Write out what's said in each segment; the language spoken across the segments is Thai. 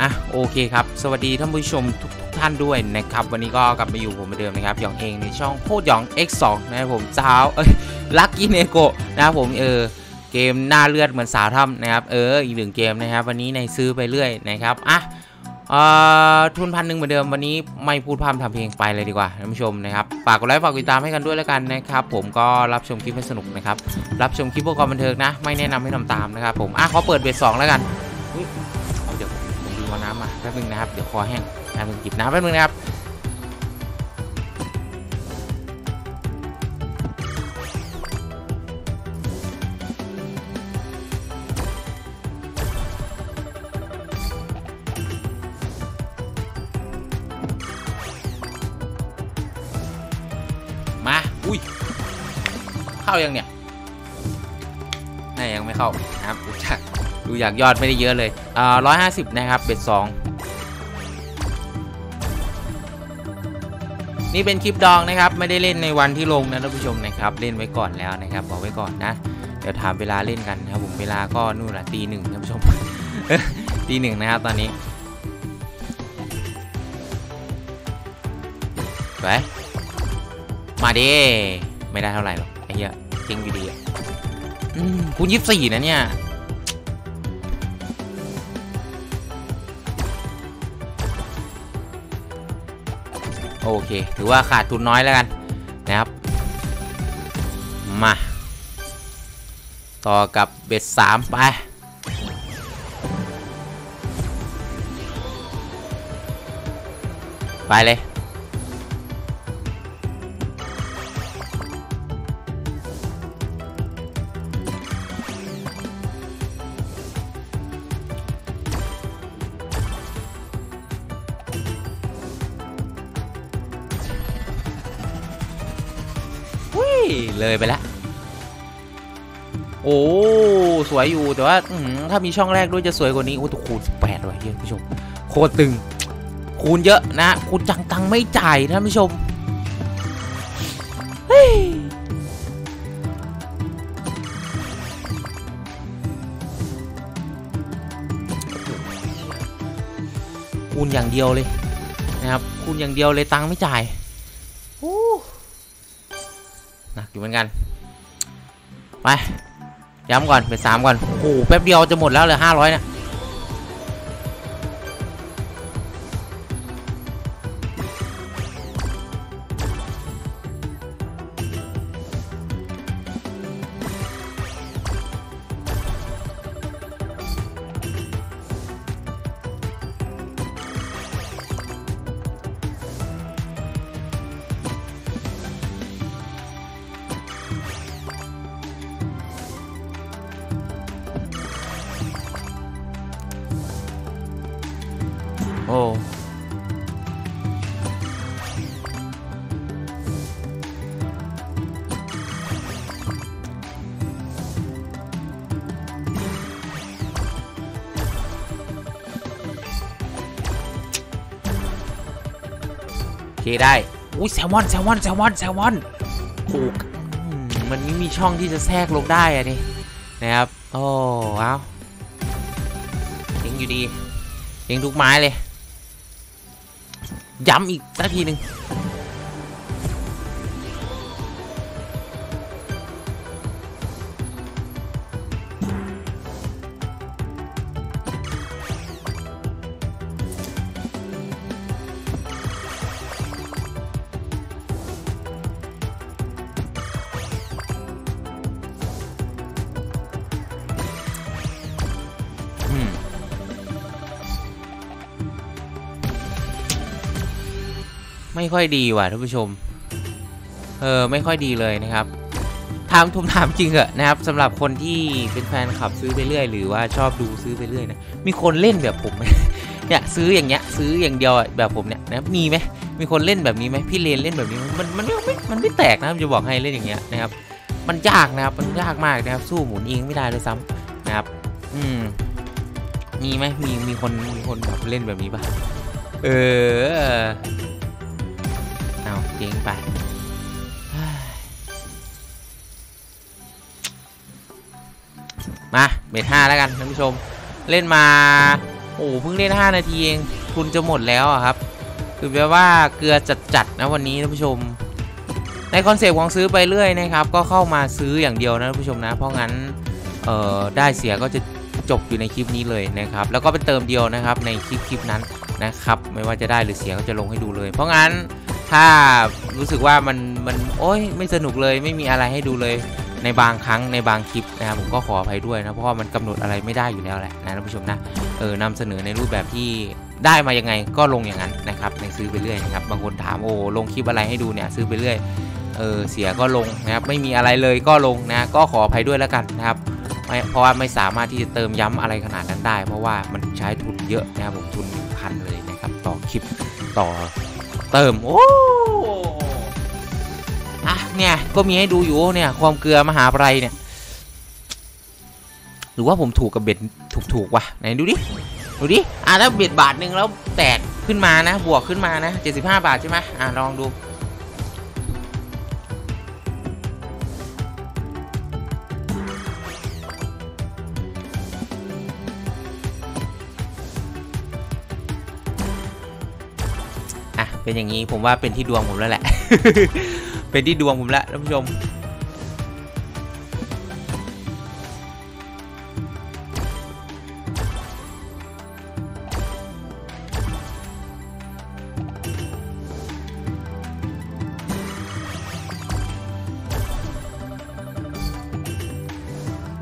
อะโอเคครับ สวัสดีท่านผู้ชมทุกท่านด้วยนะครับ วันนี้ก็กลับมาอยู่ผมเหมือนเดิมนะครับหยองเองในช่องโคตรหยอง X2 นะครับผมสาวเอ้ย Lucky Neko นะครับผมเออเกมหน้าเลือดเหมือนสาวถ้ำนะครับเอออีกหนึ่งเกมนะครับ วันนี้ในซื้อไปเรื่อยนะครับอะเอ่อทุนพันหนึ่งเหมือนเดิมวันนี้ไม่พูดพร่ำทำเพลงไปเลยดีกว่าท่านผู้ชมนะครับฝากกดไลค์ฝากกดติดตามให้กันด้วยแล้วกันนะครับ ผมก็รับชมคลิปให้สนุกนะครับรับชมคลิปเพื่อความบันเทิงนะ ไม่แนะนำให้ทำตามนะครับผมอะขอเปิด bet สองแล้วกัน ผมดูเอน้ำมาแป๊บนึงนะครับ เดี๋ยวคอแห้งแป๊บนึงจิบน้ำแป๊บนึงนะครับมาอุ้ยเข้ายังเนี่ยน่ายังไม่เข้านะครับดูจาก ดูอยากยอดไม่ได้เยอะเลยอ่าร้อยห้าสิบนะครับเบ็ดสองนี่เป็นคลิปดองนะครับ ไม่ได้เล่นในวันที่ลงนะท่านผู้ชมนะครับ เล่นไว้ก่อนแล้วนะครับ บอกไว้ก่อนนะ เดี๋ยวถามเวลาเล่นกันนะครับผมเวลาก็นู่นแหละตีหนึ่งท่านผู้ชมตีหนึ่งนะครับตอนนี้ไปมาดิไม่ได้เท่าไหร่หรอกไอ้เหี้ยเจ๊งอยู่ดีอะคูณยี่สิบสี่นะเนี่ย โอเค ถือว่าขาดทุนน้อยแล้วกันนะครับ มา ต่อกับเบ็ดสามไป ไปเลย เลยไปแล้วโอ้ สวยอยู่แต่ว่าถ้ามีช่องแรกด้วยจะสวยกว่านี้ โอ้ต่คูณแปดเลยเพื่อนผู้ชม โคตรตึง คูณเยอะนะ คูณจังตังไม่จ่ายท่านผู้ชมคูณอย่างเดียวเลยนะครับคูณอย่างเดียวเลยตังไม่จ่าย หนักอยู่เหมือนกัน ไปย้ำก่อนเป็นสามก่อนโอ้โหแป๊บเดียวจะหมดแล้วเหลือห้าร้อยเนี่ย โอ้เคได้อุ้ยแซลมอนแซลมอนแซลมอนแซลมอนโอ้อืมมันไม่มีช่องที่จะแทรกลงได้อะนี่นะครับ โอ้ว้าวยังอยู่ดีเลี้งทุกไม้เลย ย้ำอีกสักทีหนึ่ง ไม่ค่อยดีว่ะท่านผู้ชม เออไม่ค่อยดีเลยนะครับถามทุมถามจริงเหอะนะครับสำหรับคนที่เป็นแฟนขับซื้อไปเรื่อย หรือว่าชอบดูซื้อไปเรื่อยนะมีคนเล่นแบบผมไหมเนี่ยซื้ออย่างเงี้ยซื้ออย่างเดียวแบบผมเนี่ยนะมีไหมมีคนเล่นแบบนี้ไหมพี่เลนเล่นแบบนี้มมันมันไม่มันไม่แตกนะจะบอกให้เล่นอย่างเงี้ยนะครับ มันยากนะครับมันยากมากนะครับ สู้หมุนเองไม่ได้เลยซ้ำนะครับ อืมมีไหมมีมีคนมีคนแบบเล่นแบบนี้ปะเออ เอาจริงไปมาเบทห้าแล้วกันท่านผู้ชมเล่นมาโอ้เพิ่งเล่น 5 นาทีเองทุนจะหมดแล้วอะครับ คือแปลว่าเกลือจัดๆนะวันนี้ท่านผู้ชม ในคอนเซปต์ของซื้อไปเรื่อยนะครับ ก็เข้ามาซื้ออย่างเดียวนะท่านผู้ชมนะ เพราะงั้นเอ่อได้เสียก็จะจบอยู่ในคลิปนี้เลยนะครับ แล้วก็เป็นเติมเดียวนะครับในคลิปคลิปนั้นนะครับ ไม่ว่าจะได้หรือเสียก็จะลงให้ดูเลย เพราะงั้น ถ้ารู้สึกว่ามันมันโอ้ยไม่สนุกเลยไม่มีอะไรให้ดูเลยในบางครั้งในบางคลิปนะครับผมก็ขออภัยด้วยนะเพราะว่ามันกำหนดอะไรไม่ได้อยู่แล้วแหละนะท่านผู้ชมนะเออนำเสนอในรูปแบบที่ได้มายังไงก็ลงอย่างนั้นนะครับในซื้อไปเรื่อยนะครับบางคนถามโอ้ลงคลิปอะไรให้ดูเนี่ยซื้อไปเรื่อยเออเสียก็ลงนะครับไม่มีอะไรเลยก็ลงนะก็ขออภัยด้วยแล้วกันนะครับเพราะว่าไม่สามารถที่จะเติมย้ำอะไรขนาดนั้นได้ เพราะว่ามันใช้ทุนเยอะนะครับผมทุนพันเลยนะครับต่อคลิปต่อ เติมโอ้อะเนี่ยก็มีให้ดูอยู่เนี่ยความเกลือมหาไรเนี่ย หรือว่าผมถูกกับเบ็ดถูกถูกๆวะไหนดูดิดูดิอะถ้าเบ็ดบาทหนึ่งแล้วแตกขึ้นมานะ บวกขึ้นมานะ 75 บาทใช่ไหมอะลองดู เป็นอย่างนี้ผมว่าเป็นที่ดวงผมแล้วแหละ เป็นที่ดวงผมแล้วท่านผู้ชม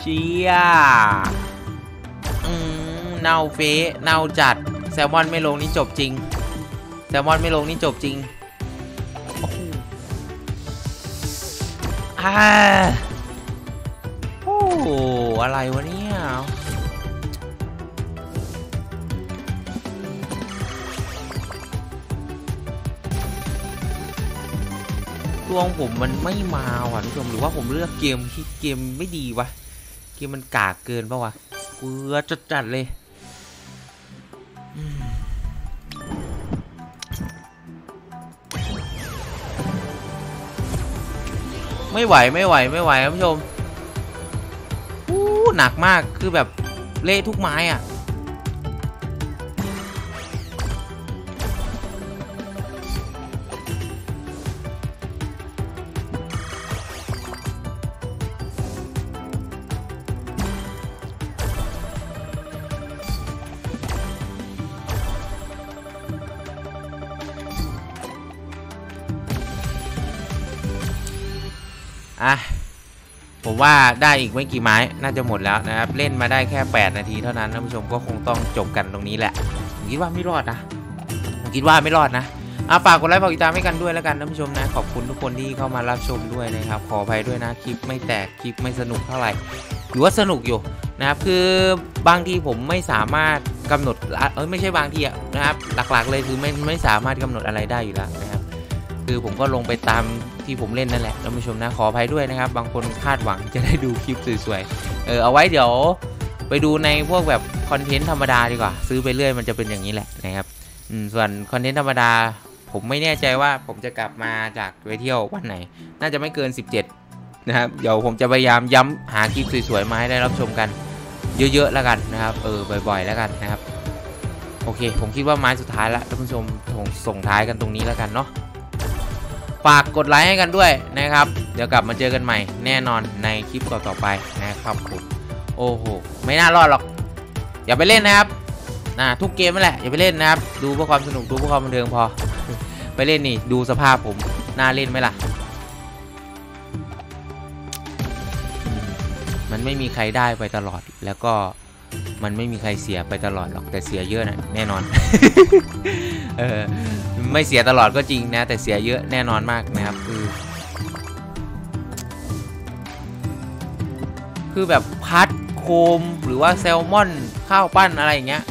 เชียอืมเน่าเฟะเน่าจัด แซลมอนไม่ลงนี่จบจริง แซลมอนไม่ลงนี่จบจริงโอ้โหอ่าโอ้โหอะไรวะเนี่ยดวงผมมันไม่มาว่ะทุกผู้ชมหรือว่าผมเลือกเกมที่เกมไม่ดีวะ เกมมันกากเกินปะวะเกลือจัดๆเลย ไม่ไหวไม่ไหวไม่ไหวครับผู้ชมอู้หนักมากคือแบบเละทุกไม้อะ อะผมว่าได้อีกไม่กี่ไม้น่าจะหมดแล้วนะครับ เล่นมาได้แค่ 8 นาทีเท่านั้นท่านผู้ชมก็คงต้องจบกันตรงนี้แหละผมคิดว่าไม่รอดนะผมคิดว่าไม่รอดนะอะฝากกดไลค์ฝากติดตามให้กันด้วยแล้วกันท่านผู้ชมนะ ขอบคุณทุกคนที่เข้ามารับชมด้วยนะครับ ขออภัยด้วยนะคลิปไม่แตกคลิปไม่สนุกเท่าไหร่หรือว่าสนุกอยู่นะครับคือบางทีผมไม่สามารถกำหนดเอ้ยไม่ใช่บางทีอะนะครับหลักๆเลยคือไม่ไม่สามารถกำหนดอะไรได้อยู่แล้วนะครับ คือผมก็ลงไปตามที่ผมเล่นนั่นแหละท่านผู้ชมนะขออภัยด้วยนะครับ บางคนคาดหวังจะได้ดูคลิปสวยๆเออเอาไว้เดี๋ยวไปดูในพวกแบบคอนเทนต์ธรรมดาดีกว่า ซื้อไปเรื่อยมันจะเป็นอย่างนี้แหละนะครับส่วนคอนเทนต์ธรรมดา ผมไม่แน่ใจว่าผมจะกลับมาจากไปเที่ยววันไหน น่าจะไม่เกิน 17 นะครับ เดี๋ยวผมจะพยายามย้ำหาคลิปสวยๆมาให้ได้รับชมกัน เยอะๆแล้วกันนะครับ เออบ่อยๆ แล้วกันนะครับ โอเค ผมคิดว่าไม้สุดท้ายละท่านผู้ชมส่งท้ายกันตรงนี้แล้วกันเนาะ ฝากกดไลค์ให้กันด้วยนะครับ เดี๋ยวกลับมาเจอกันใหม่แน่นอนในคลิปต่อๆไปนะครับผมโอ้โหไม่น่ารอดหรอก อย่าไปเล่นนะครับนะทุกเกมนั่นแหละอย่าไปเล่นนะครับ ดูเพื่อความสนุกดูเพื่อความบันเทิงพอ ไปเล่นนี่ดูสภาพผมน่าเล่นไหมล่ะ มันไม่มีใครได้ไปตลอดแล้วก็ มันไม่มีใครเสียไปตลอดหรอกแต่เสียเยอะนะแน่นอน เออไม่เสียตลอดก็จริงนะ แต่เสียเยอะแน่นอนมากนะครับ คือ คือแบบพัดโคมหรือว่าแซลมอนข้าวปั้นอะไรอย่างเงี้ย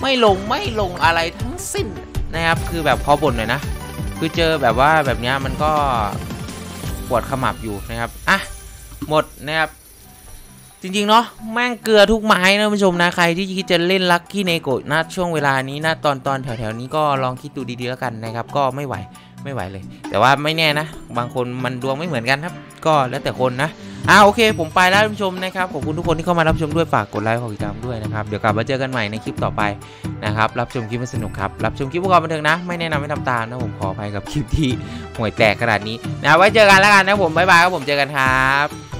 ไม่ลงไม่ลงอะไรทั้งสิ้นนะครับ คือแบบขอบ่นหน่อยนะ คือเจอแบบว่าแบบเนี้ยมันก็ปวดขมับอยู่นะครับ อะ หมดนะครับ จริงๆเนาะแม่งเกลือทุกไม้นะคุณผู้ชมนะใครที่คิดจะเล่นลัคกี้เนโกะนะช่วงเวลานี้นะตอนตอนแถวๆนี้ก็ลองคิดดูดีๆแล้วกันนะครับ ก็ไม่ไหวไม่ไหวเลย แต่ว่าไม่แน่นะ บางคนมันดวงไม่เหมือนกันครับ ก็แล้วแต่คนนะอ่าโอเค ผมไปแล้วท่านผู้ชมนะครับขอบคุณทุกคนที่เข้ามารับชมด้วยฝากกดไลค์กดติดตามด้วยนะครับเดี๋ยวกลับมาเจอกันใหม่ในคลิปต่อไปนะครับรับชมคลิปมันสนุกครับรับชมคลิปพวกเรบันเทิงนะ ไม่แนะนำไม่ทำตามนะผมขออภัยกับคลิปที่ห่วยแตกขนาดนี้นะไว้เจอกันแล้วกันนะผมบ๊ายบายครับผมเจอกันครับ